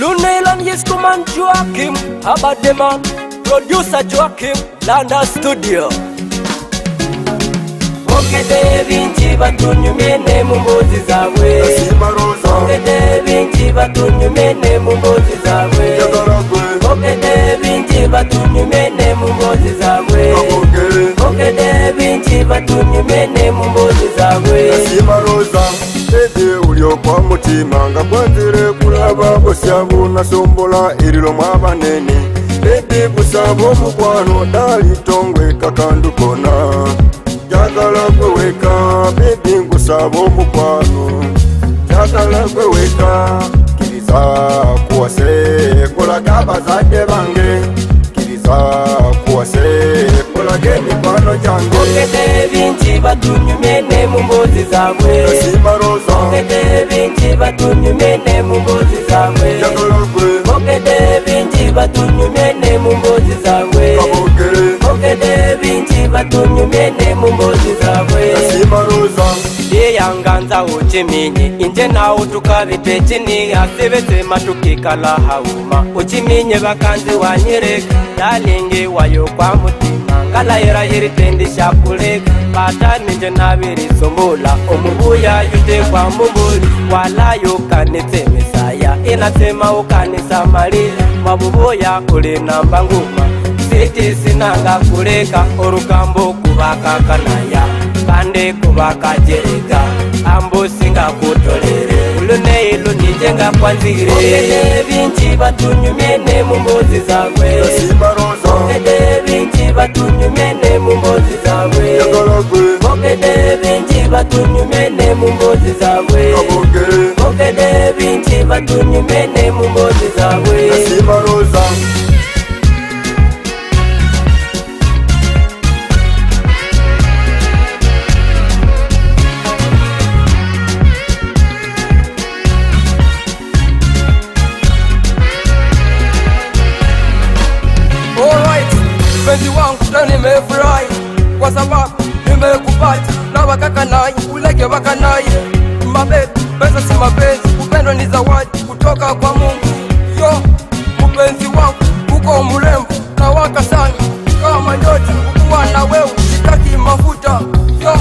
Lunelan is to man Joachim Abademan, producer Joachim Landa Studio. uliokwa mutima ngakwanzire kwe baba bosiabo nasombola elilomwa banene ebi busabo mukwano dali tongwe kakandu kona jagala kweweka bebi busabo mukwano jagala kweweka kiriza kuwase kolage abazade bange kiriza kuwase kolage mikwano jange okete ebinji batunyumene mumbozi zabwe nasimba rosa okete ebinji batunyumene batunyumyene mu mbozi zabwe okede bingi batunyumyene mu mbozi zabwe yeyanganza ucimini inje nawo tukabitecini asibetsema tukikala hauma ucimini bakanzi wanyireka dalingi wayo kwa mutima kana yera yiri tendi shakuleka bata ninje naviri sombola omubuya yutekwa mumuli walayo kanitse misaya inatsema ukanisa malila mabuboya kuli namba nguma siti sinanga kuleka olukambo kuvaka kanaya kande kuvakajeleka ambo singakutolere uluneilu ninjengakwanzire vinji vatunyumyene mumbozi zakwe no batunyumene mu mbozi zawe mokede binji batunyumene mu mbozi zawe mokede binji batunyumene mu mbozi zawe kanai mabebi, pesa si mapenzi, upendo ni zawadi kutoka kwa Mungu. Yo mpenzi wangu, uko mrembo, waka sana kama nyota, ukuwa na wewe sitaki mafuta. Yo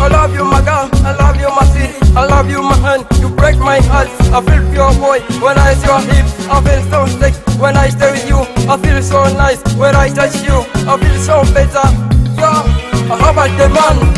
I love you my girl, I love you my city, I love you my hand, you break my heart. I feel pure boy when I see your hips, I feel so sick when I stay with you. I feel so nice when I touch you, I feel so better. Yo I have a demand.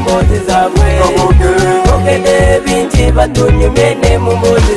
mboozi zaabwe obudde ogedde bingi batunyumye ne mu mboozi